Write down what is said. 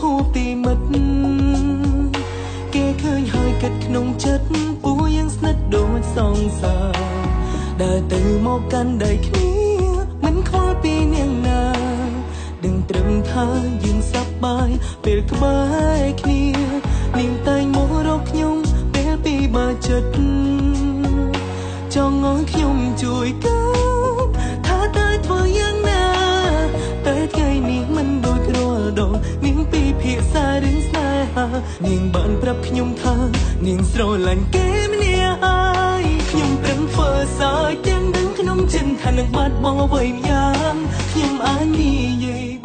ហូបពីមិត្តគេឃើញហើយគិតក្នុងចិត្តពូយ៉ាងស្និទ្ធដូចសងសាដើរទៅមកកាន់ដៃគ្នាមិនខ្វល់ពីនាងណាដឹងត្រឹមថាយើងសប្បាយពេលក្បែរគ្នានាងតែងមករកខ្ញុំពេលពីបើចិត្តចង់ឲ្យខ្ញុំជួយគេ ថានាងបានប្រាប់ខ្ញុំថានាងស្រឡាញ់គេម្នាក់ហើយខ្ញុំប្រឹងធ្វើសើចទាំងដឹងក្នុងចិត្តថានឹងបាត់បង់អ្វីម្យ៉ាងខ្ញុំអាចនិយាយ